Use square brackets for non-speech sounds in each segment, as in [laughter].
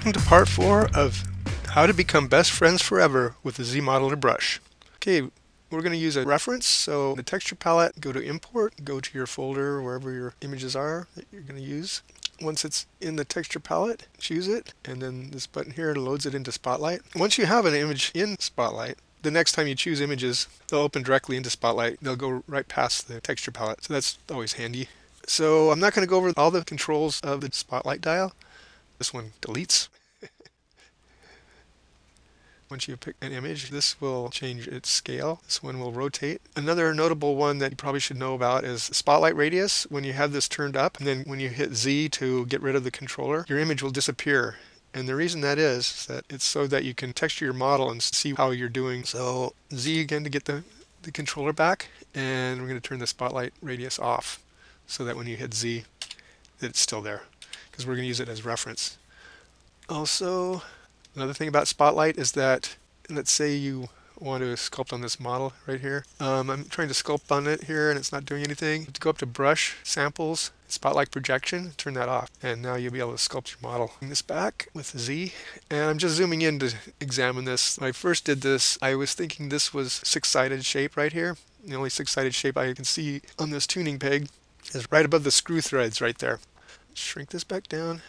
Welcome to part 4 of how to become best friends forever with the Z-Modeler brush. Okay, we're going to use a reference, so the texture palette, go to import, go to your folder wherever your images are that you're going to use. Once it's in the texture palette, choose it, and then this button here loads it into Spotlight. Once you have an image in Spotlight, the next time you choose images, they'll open directly into Spotlight. They'll go right past the texture palette, so that's always handy. So I'm not going to go over all the controls of the Spotlight dial. This one deletes. [laughs] Once you pick an image, this will change its scale. This one will rotate. Another notable one that you probably should know about is spotlight radius. When you have this turned up, and then when you hit Z to get rid of the controller, your image will disappear. And the reason that is, is that it's so that you can texture your model and see how you're doing. So Z again to get the, the controller back, and we're going to turn the spotlight radius off so that when you hit Z, it's still there because we're going to use it as reference. Also, another thing about Spotlight is that, let's say you want to sculpt on this model right here. Um, I'm trying to sculpt on it here and it's not doing anything. To go up to Brush, Samples, Spotlight Projection, turn that off. And now you'll be able to sculpt your model. Bring this back with Z. And I'm just zooming in to examine this. When I first did this, I was thinking this was six-sided shape right here. The only six-sided shape I can see on this tuning peg is right above the screw threads right there shrink this back down.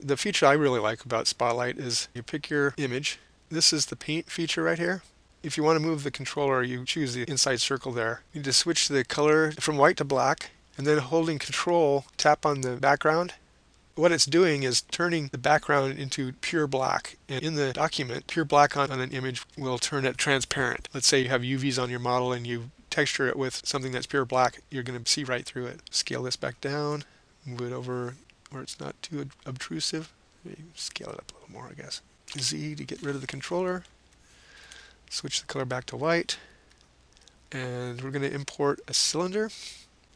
The feature I really like about Spotlight is you pick your image. This is the paint feature right here. If you want to move the controller, you choose the inside circle there. You need to switch the color from white to black, and then holding control, tap on the background. What it's doing is turning the background into pure black. And in the document, pure black on, on an image will turn it transparent. Let's say you have UVs on your model and you texture it with something that's pure black, you're going to see right through it. Scale this back down move it over where it's not too obtrusive. Scale it up a little more, I guess. Z to get rid of the controller. Switch the color back to white. And we're going to import a cylinder.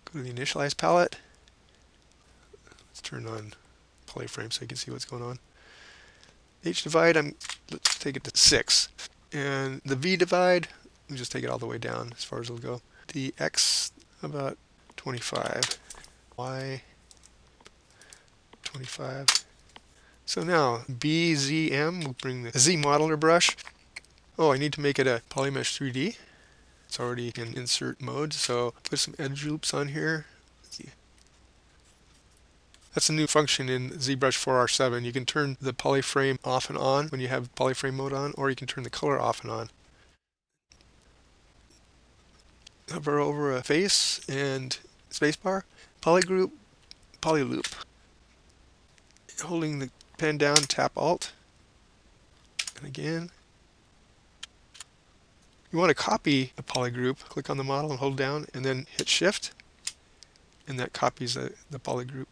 Go to the initialize palette. Let's turn on polyframe so you can see what's going on. H divide, I'm let's take it to 6. And the V divide, just take it all the way down as far as it'll go. The X, about 25. Y 25. So now BZM will bring the Z modeler brush. Oh, I need to make it a Polymesh 3D. It's already in insert mode, so put some edge loops on here. That's a new function in ZBrush 4R7. You can turn the polyframe off and on when you have polyframe mode on, or you can turn the color off and on. Hover over a face and spacebar, polygroup, polyloop holding the pen down, tap Alt. And again, you want to copy a polygroup, click on the model and hold down, and then hit Shift, and that copies the, the polygroup.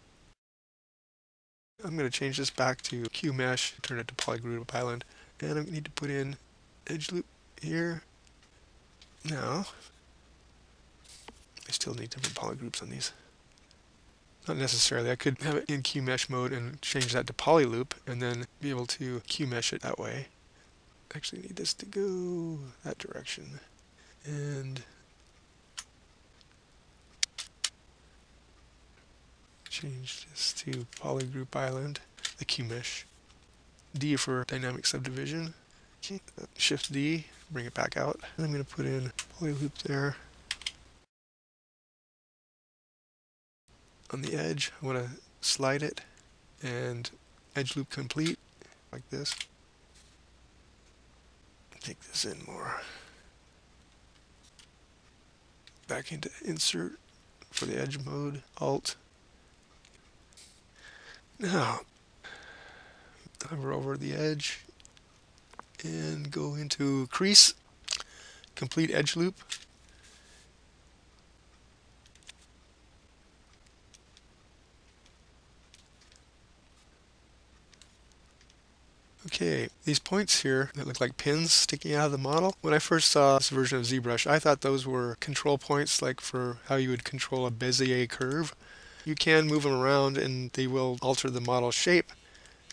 I'm going to change this back to QMesh, turn it to polygroup island, and I need to put in edge loop here. Now, I still need different polygroups on these. Not necessarily. I could have it in QMesh mode and change that to polyloop and then be able to QMesh it that way. Actually need this to go that direction. And change this to polygroup island, the QMesh. D for dynamic subdivision. Shift D, bring it back out. And I'm going to put in polyloop there. On the edge. I want to slide it and edge loop complete like this. Take this in more. Back into insert for the edge mode, Alt. Now, hover over the edge and go into crease, complete edge loop. Okay, these points here that look like pins sticking out of the model, when I first saw this version of ZBrush, I thought those were control points like for how you would control a Bezier curve. You can move them around and they will alter the model shape,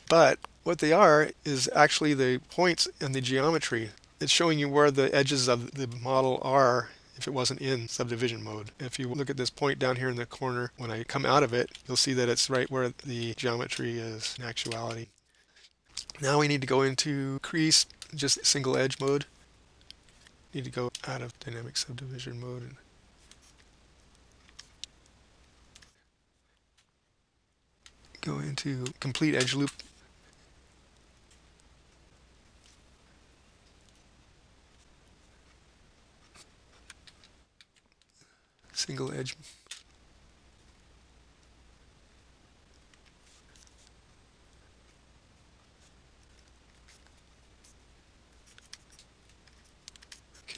but what they are is actually the points in the geometry. It's showing you where the edges of the model are if it wasn't in subdivision mode. If you look at this point down here in the corner, when I come out of it, you'll see that it's right where the geometry is in actuality. Now we need to go into crease, just single edge mode. Need to go out of dynamic subdivision mode and go into complete edge loop. Single edge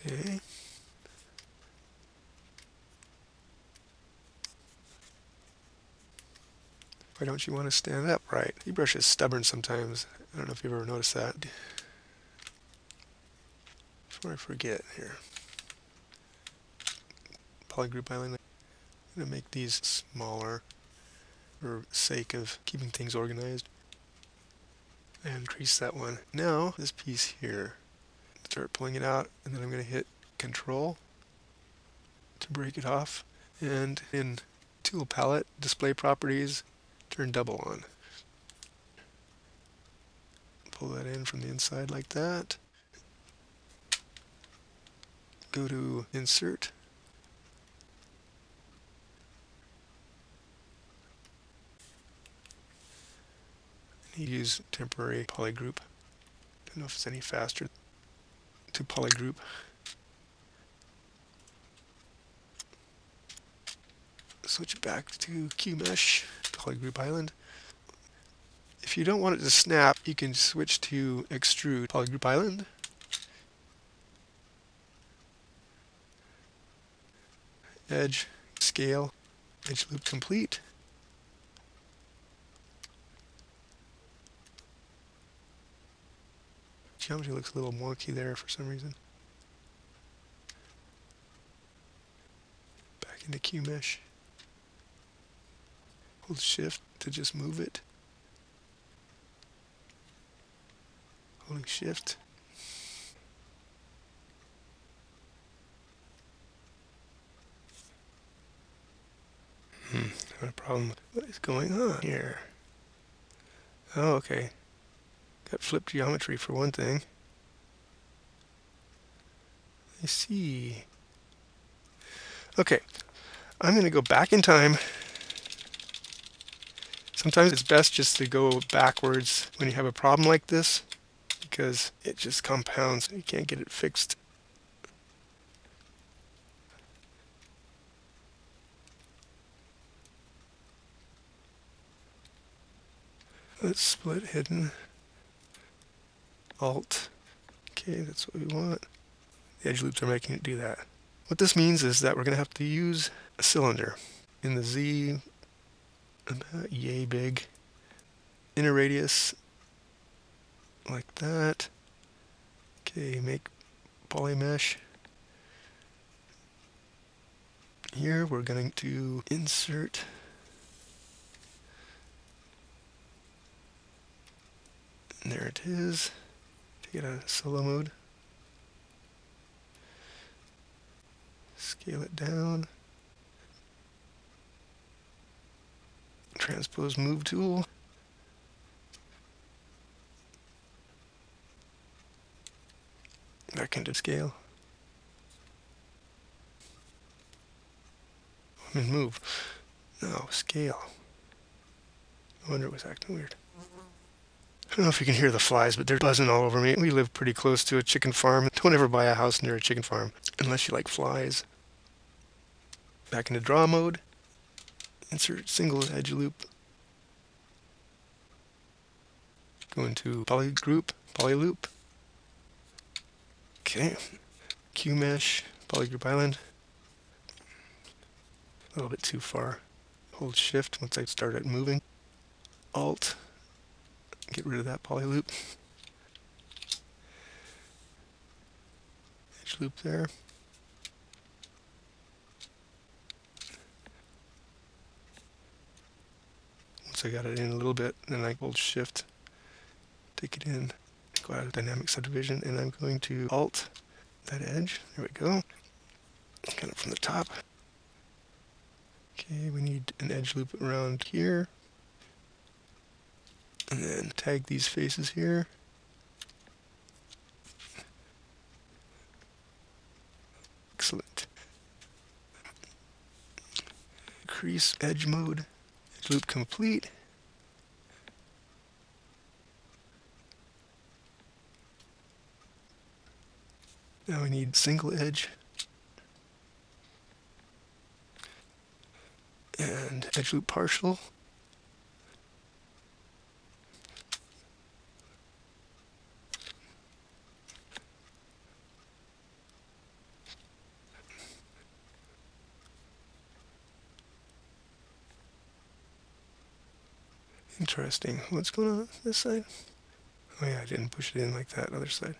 Okay. Why don't you want to stand up right? ZBrush is stubborn sometimes. I don't know if you've ever noticed that. Before I forget here. Polygroup Island. I'm going to make these smaller for sake of keeping things organized. And increase that one. Now, this piece here start pulling it out and then I'm going to hit control to break it off and in tool palette display properties turn double on. Pull that in from the inside like that. Go to insert. Use temporary polygroup. Don't know if it's any faster to polygroup. Switch it back to QMesh, polygroup island. If you don't want it to snap, you can switch to extrude polygroup island. Edge, scale, edge loop complete. Geometry looks a little wonky there for some reason. Back into QMesh. Hold shift to just move it. Holding shift. Hmm, got a problem. What is going on here? Oh, okay. Got flipped geometry for one thing. I see. Okay, I'm going to go back in time. Sometimes it's best just to go backwards when you have a problem like this because it just compounds. And you can't get it fixed. Let's split hidden. Alt. Okay, that's what we want. The edge loops are making it do that. What this means is that we're going to have to use a cylinder in the Z about yay big inner radius like that. Okay, make poly mesh. Here we're going to insert and there it is get a solo mode. Scale it down. Transpose move tool. Back into scale. I'm in move. No, scale. I wonder it was acting weird. I don't know if you can hear the flies, but they're buzzing all over me. We live pretty close to a chicken farm. Don't ever buy a house near a chicken farm unless you like flies. Back into draw mode. Insert single edge loop. Go into poly group, poly loop. Okay. Q mesh, poly group island. A little bit too far. Hold shift once I start it moving. Alt get rid of that poly loop. Edge loop there. Once I got it in a little bit, then I hold shift, take it in, go out of dynamic subdivision, and I'm going to alt that edge. There we go. Kind of from the top. Okay, we need an edge loop around here. And then tag these faces here. Excellent. Increase edge mode. Edge loop complete. Now we need single edge. And edge loop partial. Interesting. What's going on this side? Oh yeah, I didn't push it in like that other side.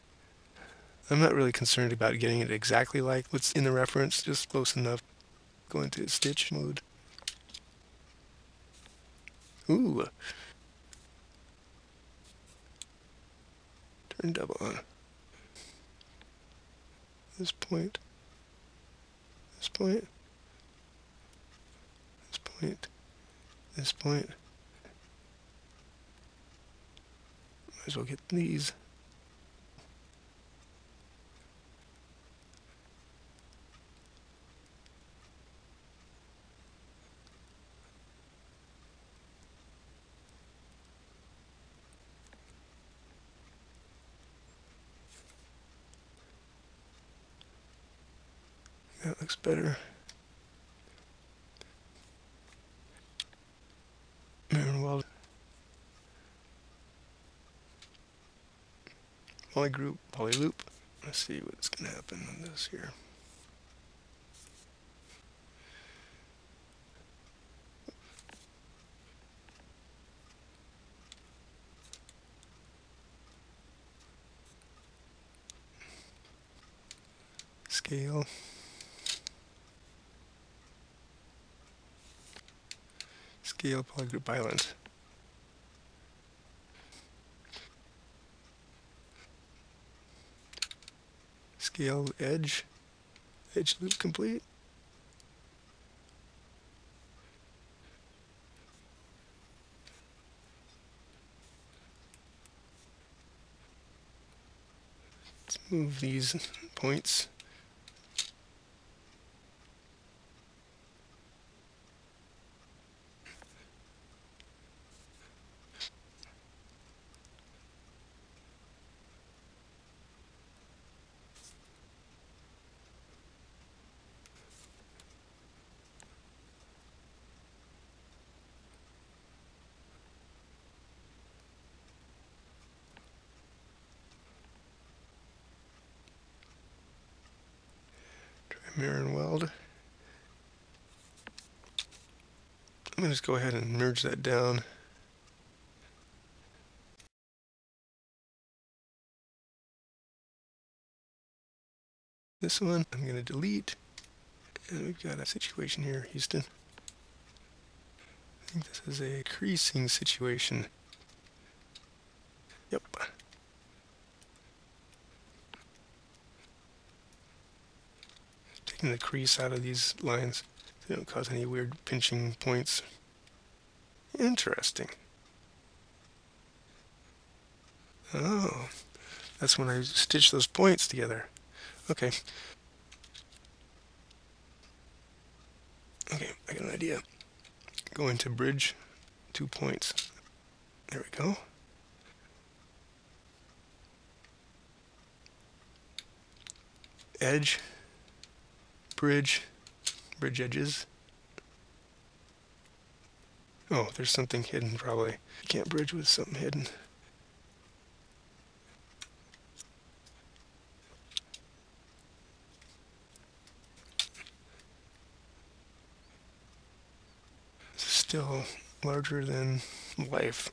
I'm not really concerned about getting it exactly like what's in the reference, just close enough. Go into stitch mode. Ooh. Turn double on. This point. This point. This point. This point. Might as well get these. That looks better. Mirror weld. Poly group, poly loop. Let's see what's going to happen on this here. Scale. Scale polygroup island. Scale edge. Edge loop complete. Let's move these [laughs] points. mirror and weld. I'm going to just go ahead and merge that down. This one I'm going to delete. And we've got a situation here, Houston. I think this is a creasing situation. Yep. taking the crease out of these lines they don't cause any weird pinching points. Interesting. Oh, that's when I stitch those points together. Okay. Okay, I got an idea. Go into bridge, two points. There we go. Edge, bridge, bridge edges. Oh, there's something hidden probably. Can't bridge with something hidden. Still larger than life,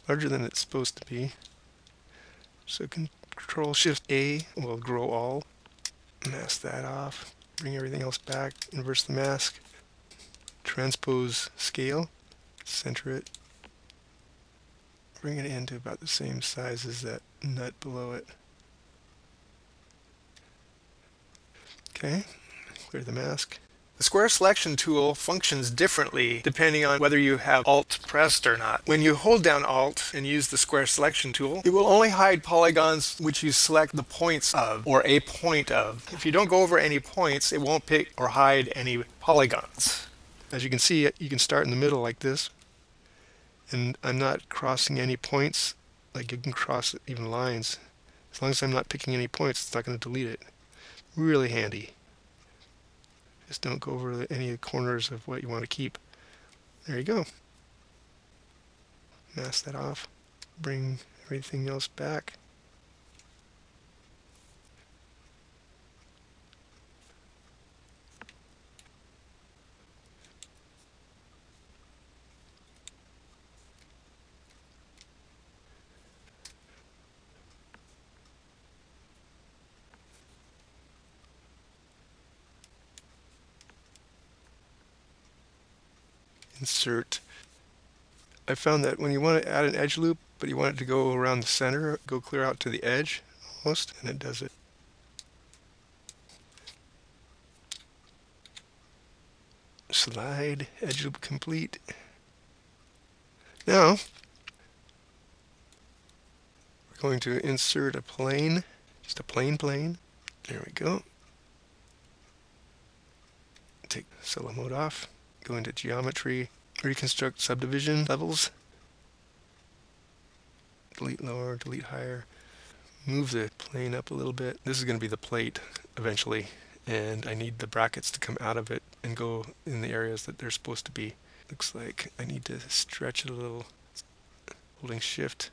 [laughs] larger than it's supposed to be. So Control Shift A will grow all. Mask that off bring everything else back, inverse the mask, transpose scale, center it, bring it into about the same size as that nut below it. Okay, clear the mask, The square selection tool functions differently depending on whether you have Alt pressed or not. When you hold down Alt and use the square selection tool, it will only hide polygons which you select the points of or a point of. If you don't go over any points, it won't pick or hide any polygons. As you can see, you can start in the middle like this. And I'm not crossing any points, like you can cross even lines. As long as I'm not picking any points, it's not going to delete it. Really handy. Just don't go over any of the corners of what you want to keep. There you go. Mask that off. Bring everything else back. Insert. I found that when you want to add an edge loop, but you want it to go around the center, go clear out to the edge almost, and it does it. Slide, edge loop complete. Now, we're going to insert a plane, just a plain plane. There we go. Take solo mode off go into geometry, reconstruct subdivision levels, delete lower, delete higher, move the plane up a little bit. This is going to be the plate eventually, and I need the brackets to come out of it and go in the areas that they're supposed to be. Looks like I need to stretch it a little, holding shift.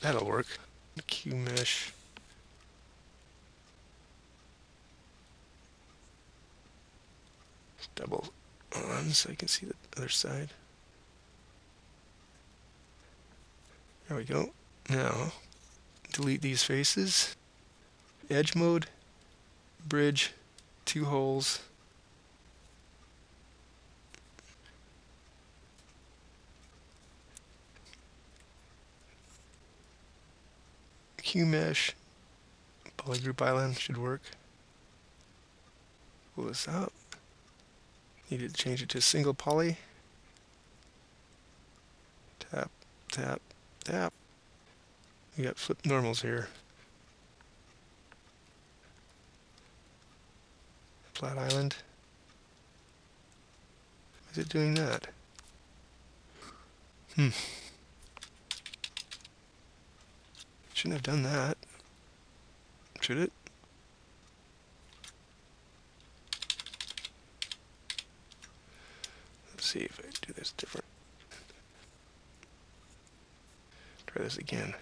That'll work. Q mesh. Double on so you can see the other side. There we go. Now, delete these faces. Edge mode, bridge, two holes. Q mesh, polygroup island should work. Pull this out. Needed to change it to single poly. Tap, tap, tap. We got flip normals here. Flat island. Is it doing that? Hmm. Shouldn't have done that. Should it? See if I do this different. Try this again.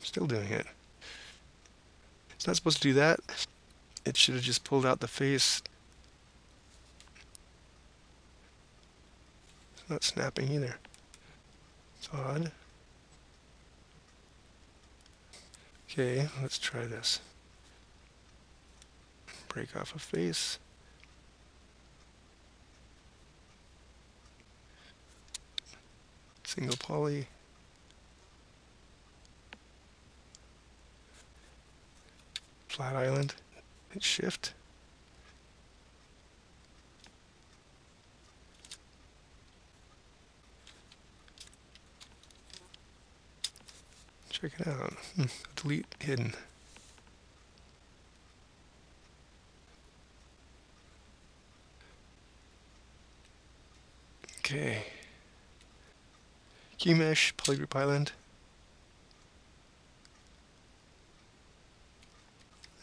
Still doing it. It's not supposed to do that. It should have just pulled out the face. It's not snapping either. It's odd. Okay, let's try this. Break off a face. Single poly. Flat island, hit shift. Check it out. Hmm. Delete hidden. Okay. QMesh, Polygroup Island.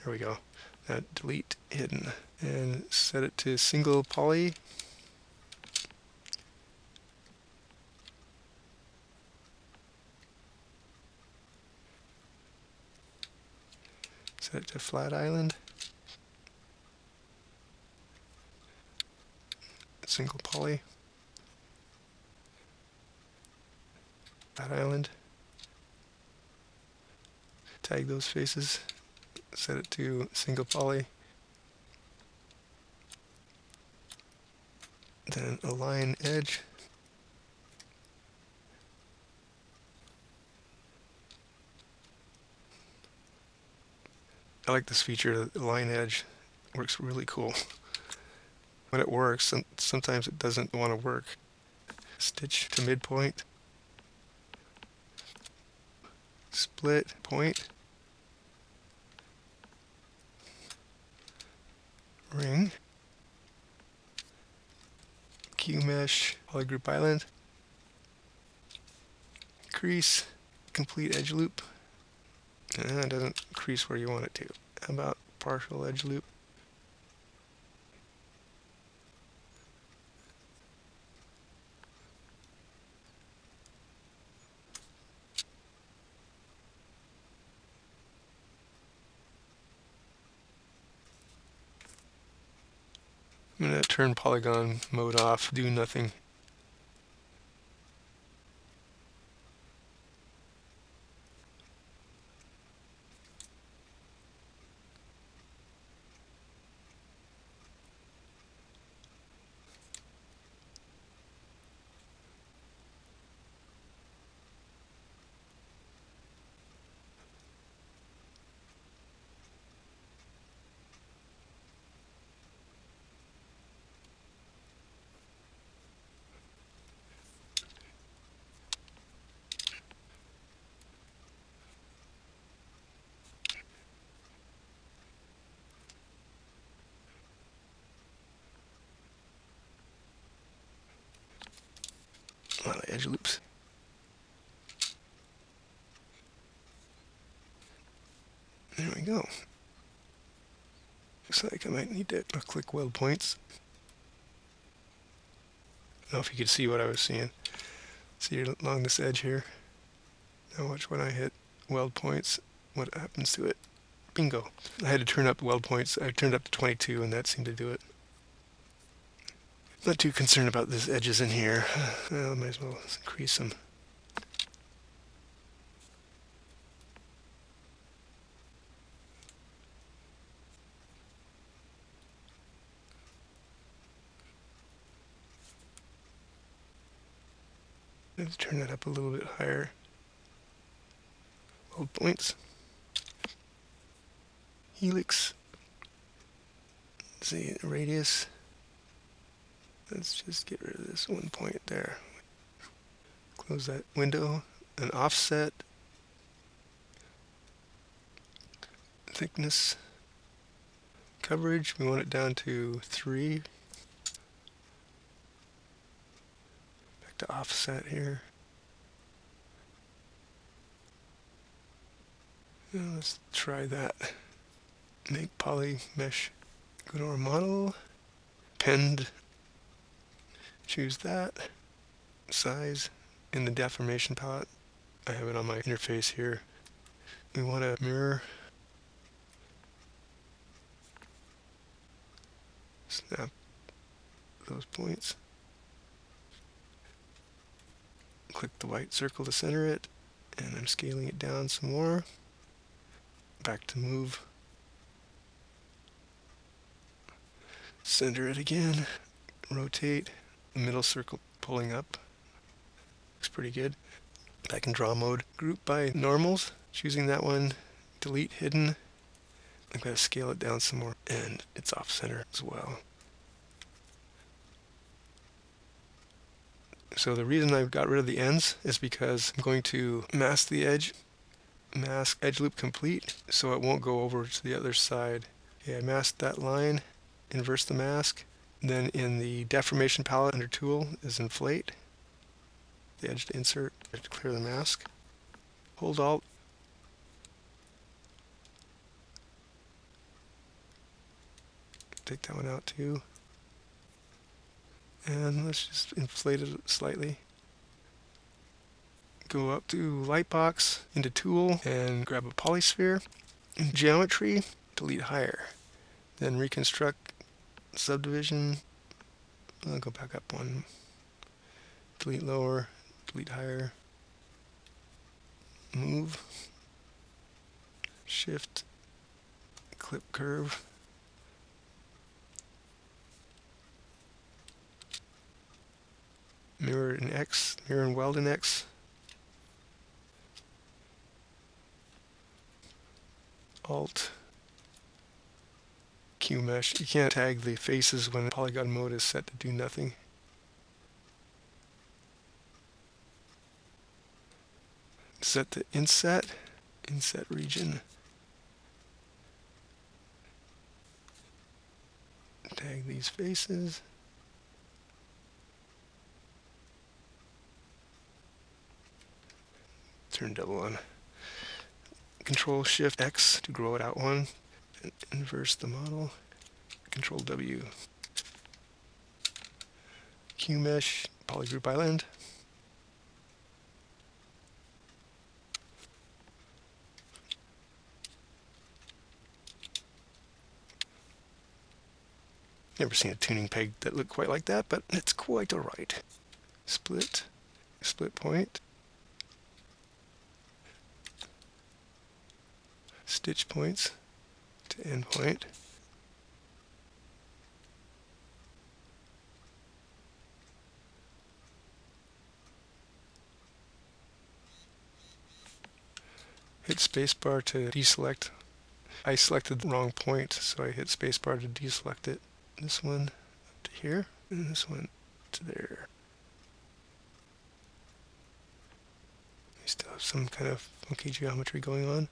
There we go. Now delete hidden and set it to single poly. Set it to flat island. Single poly. That island. Tag those faces, set it to single poly. Then align edge. I like this feature, the line edge works really cool. when it works, sometimes it doesn't want to work. Stitch to midpoint. Split point. Ring. Q mesh, polygroup island. Crease, complete edge loop. And it doesn't crease where you want it to. How about partial edge loop? I'm going to turn polygon mode off, do nothing. a lot of edge loops. There we go. Looks like I might need to click weld points. I don't know if you could see what I was seeing. See along this edge here. Now watch when I hit weld points, what happens to it. Bingo. I had to turn up weld points. I turned up to 22 and that seemed to do it. Not too concerned about these edges in here. [sighs] Well, might as well increase them. Let's turn that up a little bit higher. Weld points. Helix. See, radius. Let's just get rid of this one point there. Close that window. An offset. Thickness. Coverage, we want it down to 3. Back to offset here. Let's try that. Make poly mesh. Go to our model. Append choose that size in the deformation palette. I have it on my interface here. We want to mirror snap those points. Click the white circle to center it, and I'm scaling it down some more. Back to move. Center it again, rotate, middle circle pulling up. Looks pretty good. Back in draw mode. Group by normals. Choosing that one. Delete hidden. I'm going to scale it down some more. And it's off center as well. So the reason I got rid of the ends is because I'm going to mask the edge, mask edge loop complete, so it won't go over to the other side. Okay, I masked that line, inverse the mask, then in the deformation palette under tool is inflate. The edge to insert to clear the mask. Hold alt. Take that one out too. And let's just inflate it slightly. Go up to Lightbox, into Tool, and grab a polysphere. Geometry, delete higher. Then reconstruct subdivision. I'll go back up one. Delete lower, delete higher. Move. Shift. Clip curve. Mirror in X, mirror and weld in X. Alt. Q mesh. You can't tag the faces when polygon mode is set to do nothing. Set the inset, inset region. Tag these faces. Turn double on. Control Shift X to grow it out one. Inverse the model. Control W. Q mesh, polygroup island. Never seen a tuning peg that looked quite like that, but it's quite alright. Split, split point, stitch points to end point. Hit spacebar to deselect. I selected the wrong point, so I hit spacebar to deselect it. This one up to here, and this one to there. We still have some kind of funky geometry going on.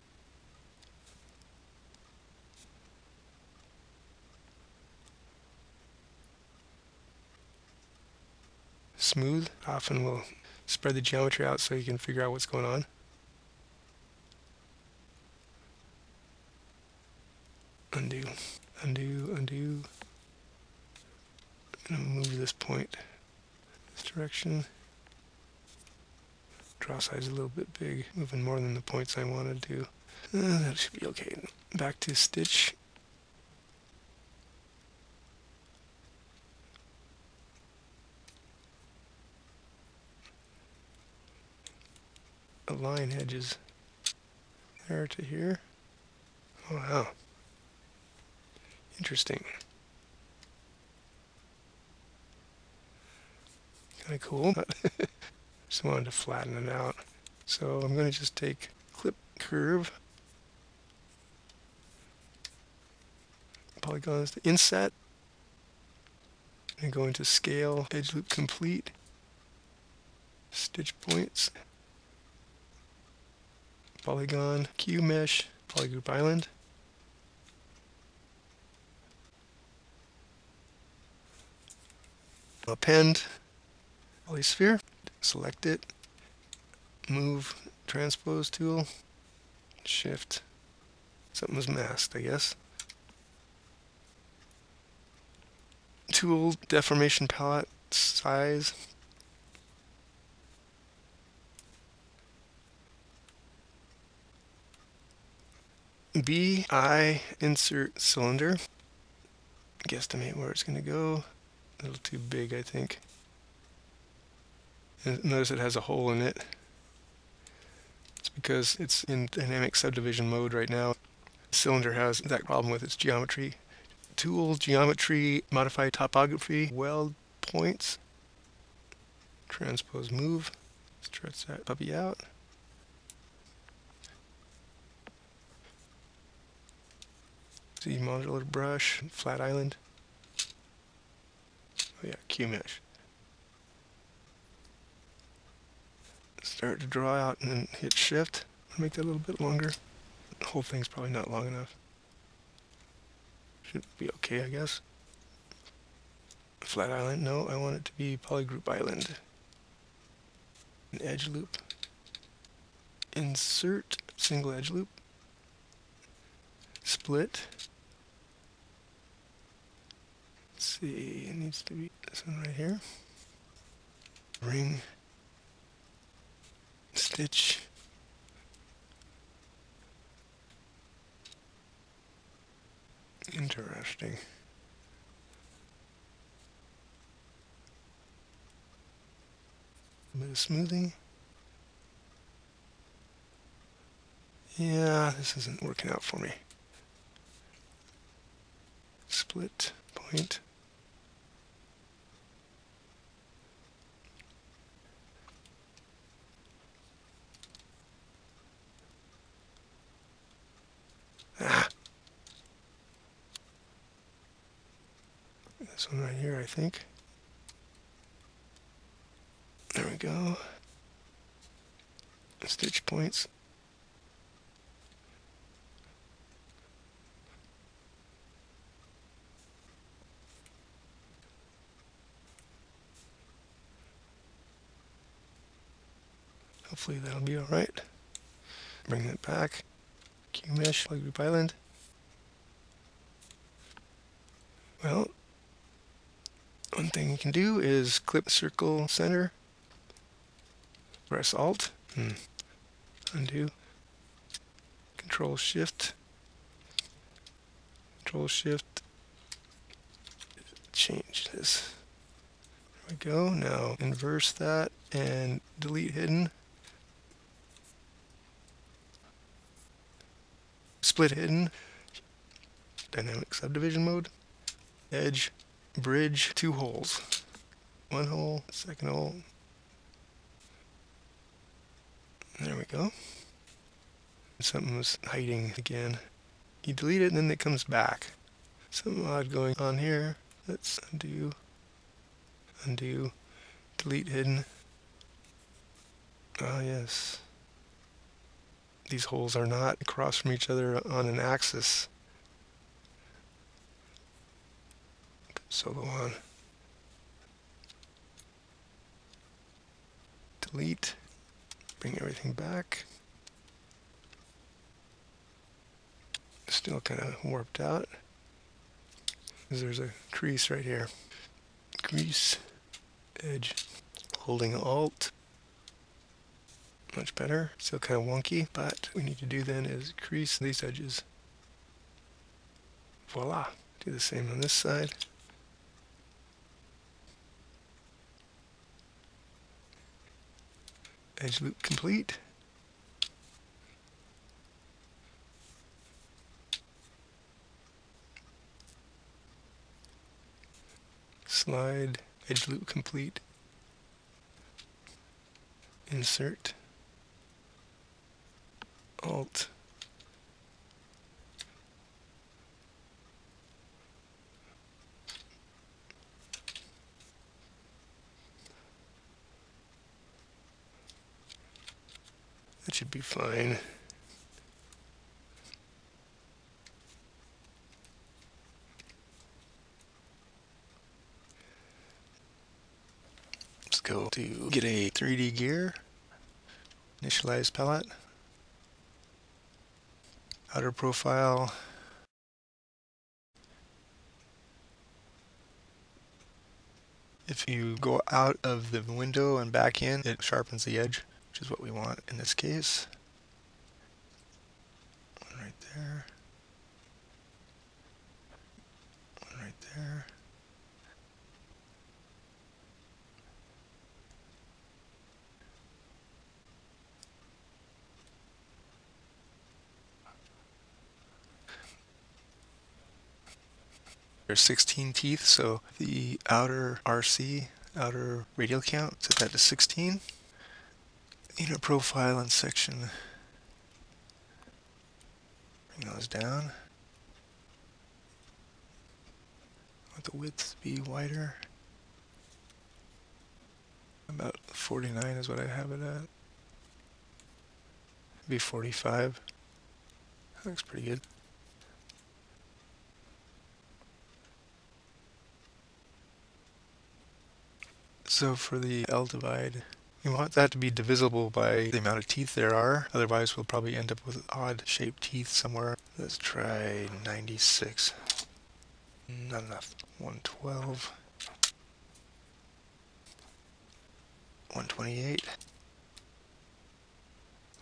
Smooth often we'll spread the geometry out so you can figure out what's going on. Undo, undo, undo. I'm going to move this point this direction. Draw size a little bit big, moving more than the points I want to. Uh, that should be okay. Back to stitch line edges there to here. Oh, wow. Interesting. Kind of cool, [laughs] just wanted to flatten it out. So I'm going to just take clip curve, polygons to inset, and go into scale, edge loop complete, stitch points, polygon, Q mesh, polygroup island. Append polysphere, select it, move transpose tool, shift, something was masked I guess. Tool, deformation palette, size, B, I insert cylinder. Guesstimate where it's going to go. A little too big, I think. And notice it has a hole in it. It's because it's in dynamic subdivision mode right now. The cylinder has that problem with its geometry. Tool, geometry, modify topography, weld points, transpose move, stretch that puppy out. ZModeler brush, flat island. Oh yeah, Q mesh. Start to draw out and then hit shift. Make that a little bit longer. The whole thing's probably not long enough. Should be okay, I guess. Flat island, no, I want it to be polygroup island. An edge loop. Insert single edge loop. Split. See, it needs to be this one right here. Ring, stitch, interesting. A bit of smoothing. Yeah, this isn't working out for me. Split point. This one right here, I think. There we go. Stitch points. Hopefully that'll be alright. Bring that back. Q-mesh, Group Island. Well, one thing you can do is clip circle center. Press Alt. Hmm. Undo. Control Shift. Control Shift. Change this. There we go. Now inverse that and delete hidden. split hidden, dynamic subdivision mode, edge, bridge, two holes. One hole, second hole. There we go. Something was hiding again. You delete it and then it comes back. Something odd going on here. Let's undo, undo, delete hidden. Ah, yes these holes are not across from each other on an axis. Solo on. Delete. Bring everything back. Still kind of warped out. There's a crease right here. Crease. Edge. Holding Alt much better. Still kind of wonky, but we need to do then is crease these edges. Voila. Do the same on this side. Edge loop complete. Slide, edge loop complete. Insert. Alt. That should be fine. Let's go to get a 3D gear, initialize palette. Outer profile. If you go out of the window and back in it sharpens the edge which is what we want in this case. One right there. One right there. There's 16 teeth, so the outer RC, outer radial count, set that to 16. Inner profile and section, bring those down. Want the width be wider. About 49 is what I have it at. Be 45. That looks pretty good. So for the L divide, we want that to be divisible by the amount of teeth there are. Otherwise, we'll probably end up with odd shaped teeth somewhere. Let's try 96. Not enough. 112. 128.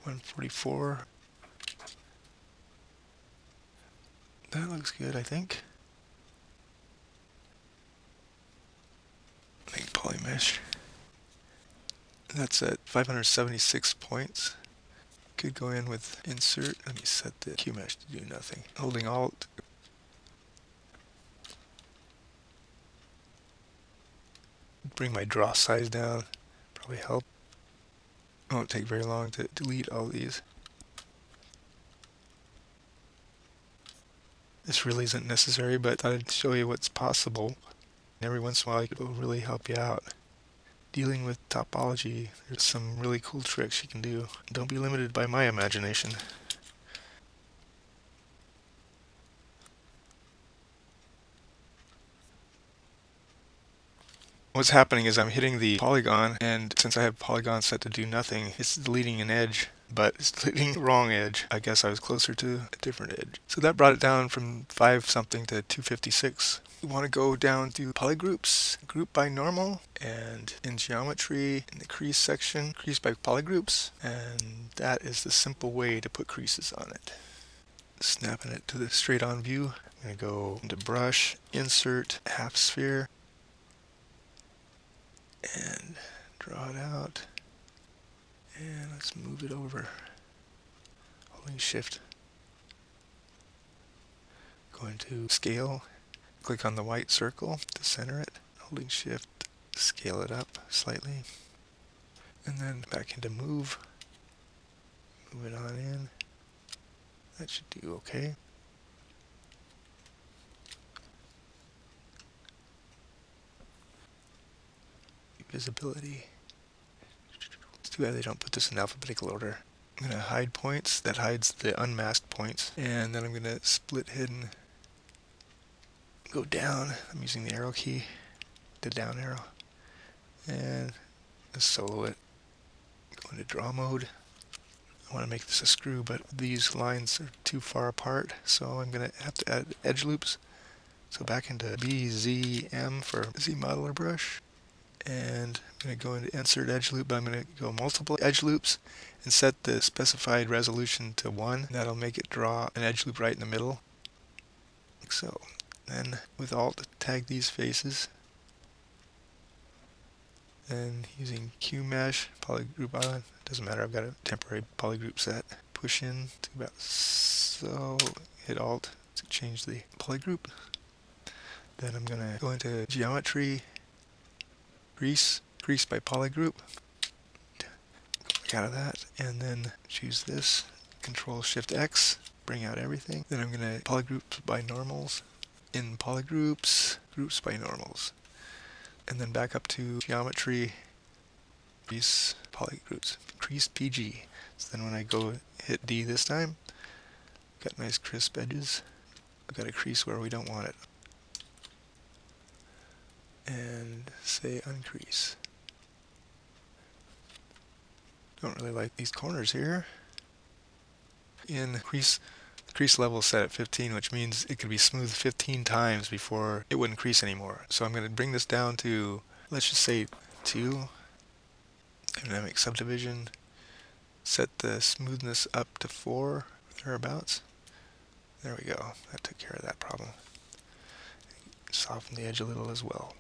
144. That looks good, I think. Make polymesh. That's at 576 points. Could go in with insert. Let me set the Q mesh to do nothing. Holding Alt. Bring my draw size down. Probably help. Won't take very long to delete all these. This really isn't necessary, but I'd show you what's possible. Every once in a while it will really help you out. Dealing with topology, there's some really cool tricks you can do. Don't be limited by my imagination. What's happening is I'm hitting the polygon and since I have polygon set to do nothing, it's deleting an edge, but it's deleting [laughs] the wrong edge. I guess I was closer to a different edge. So that brought it down from 5 something to 256. We want to go down to polygroups, group by normal, and in geometry, in the crease section, crease by polygroups, and that is the simple way to put creases on it. Snapping it to the straight on view, I'm going to go into brush, insert, half sphere, and draw it out. And let's move it over. Holding shift. Going to scale click on the white circle to center it holding shift scale it up slightly and then back into move move it on in that should do okay visibility. It's too bad they don't put this in alphabetical order. I'm going to hide points. That hides the unmasked points. And then I'm going to split hidden. Go down. I'm using the arrow key, the down arrow. And solo it. Go into draw mode. I want to make this a screw, but these lines are too far apart, so I'm going to have to add edge loops. So back into BZM for ZModeler brush and I'm going to go into insert edge loop, but I'm going to go multiple edge loops and set the specified resolution to 1. That'll make it draw an edge loop right in the middle, like so. Then with Alt, tag these faces. Then using Q QMesh, polygroup island, it doesn't matter, I've got a temporary polygroup set. Push in to about so, hit Alt to change the polygroup. Then I'm going to go into geometry crease, crease by polygroup. Out of that and then choose this, Control Shift X, bring out everything. Then I'm going to polygroup by normals, in polygroups, groups by normals. And then back up to geometry, crease polygroups, crease PG. So then when I go hit D this time, got nice crisp edges. I've got a crease where we don't want it and say uncrease. Don't really like these corners here. In crease, crease level set at 15, which means it could be smoothed 15 times before it wouldn't crease anymore. So I'm going to bring this down to, let's just say 2. Dynamic subdivision. Set the smoothness up to 4, thereabouts. There we go. That took care of that problem. Soften the edge a little as well.